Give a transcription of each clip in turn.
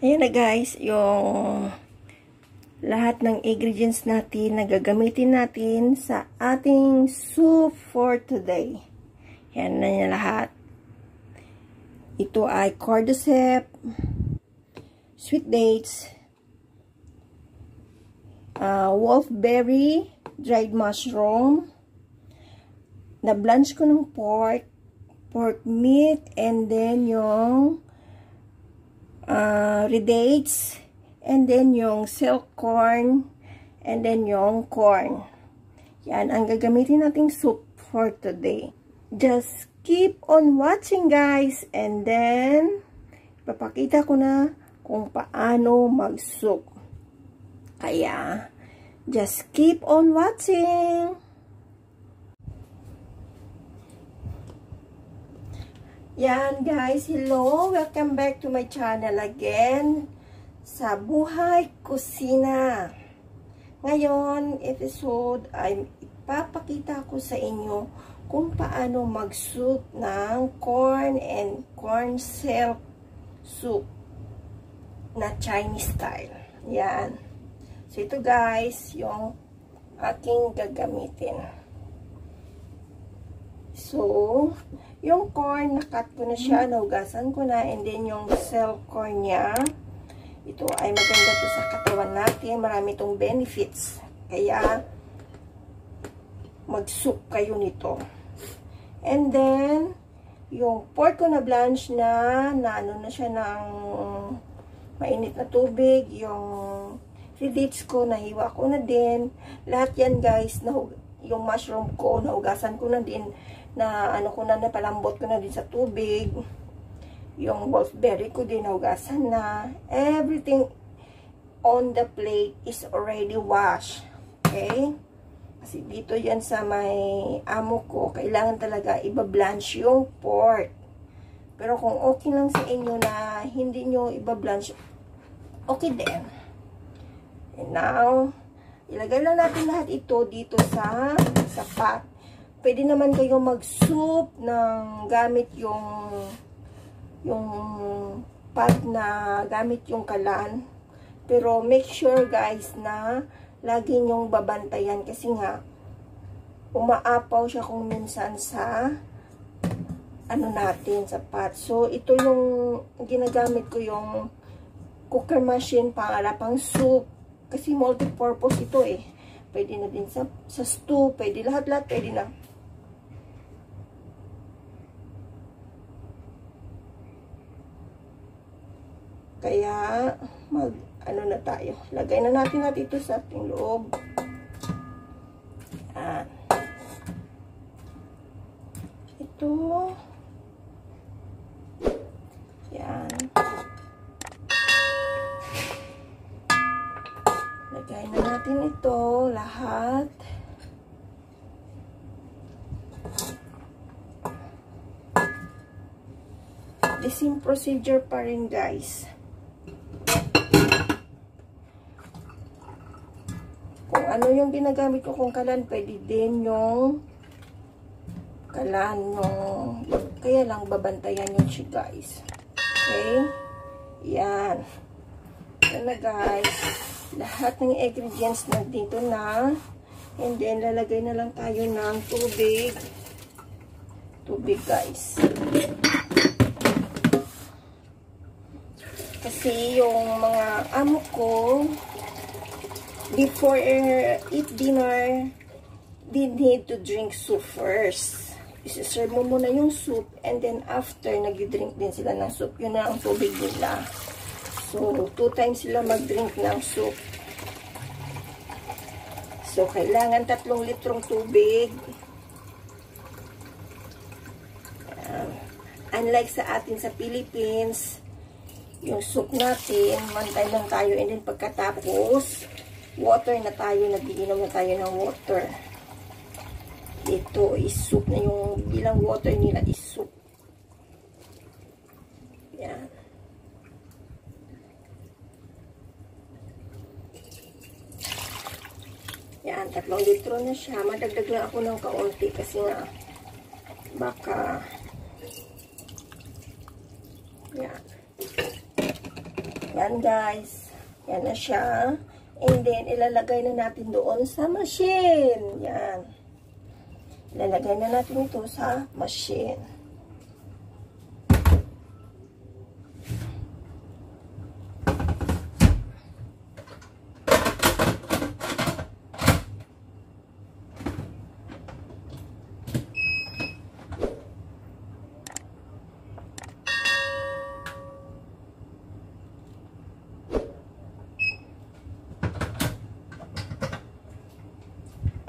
Ayan na guys, yung lahat ng ingredients natin na gagamitin natin sa ating soup for today. Yan na yung lahat. Ito ay cordyceps, sweet dates, uh, wolfberry, dried mushroom, na blanch ko ng pork, pork meat, and then yung uh, redates, and then yung silk corn, and then yung corn. Yan ang gagamitin nating soup for today. Just keep on watching guys, and then papakita ko na kung paano mag-soup. Kaya, just keep on watching! Yan guys, hello! Welcome back to my channel again sa Buhay Kusina. Ngayon, episode ay ipapakita ko sa inyo kung paano mag-soup ng corn and corn silk soup na Chinese style. Yan. So, ito guys, yung aking gagamitin. So, yung corn, nakat ko na siya, naugasan ko na, and then yung cell corn niya, ito ay maganda to sa katawan natin, marami itong benefits. Kaya, mag-soup kayo nito. And then, yung pork ko na blanch na, na ano na siya ng mainit na tubig, yung dates ko, nahiwa ko na din. Lahat yan guys, yung mushroom ko, naugasan ko na din na ano ko na napalambot ko na din sa tubig. Yung wolfberry ko din hugasan na. Everything on the plate is already washed. Okay? Kasi dito yan sa may amo ko, kailangan talaga iba-blanch yung pork. Pero kung okay lang sa inyo na hindi nyo iba-blanch, okay din. And now, ilagay lang natin lahat ito dito sa, sa pot pwede naman kayo mag-soup ng gamit yung yung pot na gamit yung kalan. Pero make sure guys na lagi nyong babantayan kasi nga umaapaw siya kung minsan sa ano natin sa pot. So ito yung ginagamit ko yung cooker machine para pang soup kasi multi-purpose ito eh. Pwede na din sa, sa stew, pwede lahat-lahat, pwede na. Kaya, mag, ano na tayo. Lagay na natin natin ito sa ating loob. Yan. Ito. Yan. Lagay na natin ito lahat. The same procedure pa rin guys. Ano yung ginagamit ko kung kalan, pwede din yung kalan yung, kaya lang babantayan yung siya guys. Okay? Yan. Yan na guys. Lahat ng ingredients na dito na. And then, lalagay na lang tayo ng tubig. Tubig guys. Kasi yung mga amo ko, before eat dinner, they need to drink soup first. Isi-serve mo muna yung soup and then after, nag-drink din sila ng soup. Yun na ang tubig nila. So, two times sila mag-drink ng soup. So, kailangan tatlong litrong tubig. Uh, unlike sa atin sa Philippines, yung soup natin, time lang tayo and then pagkatapos, water na tayo, nagiinom na tayo ng water. Ito is soup na yung bilang water nila is soup. Yan. Yan, tatlong litro na siya. Madagdag lang ako ng kaunti kasi nga baka yan. Yan guys. Yan na siya. And then, ilalagay na natin doon sa machine. Yan. Ilalagay na natin ito sa machine.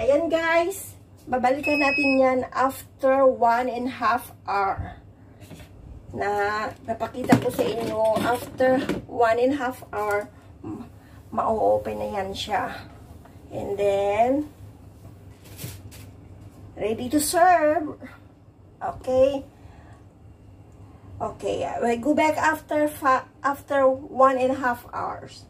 Ayan guys, babalikan natin yan after one and half hour. Na napakita ko sa inyo, after one and half hour, ma-open na yan siya. And then, ready to serve. Okay. Okay, we go back after after one and a half hours.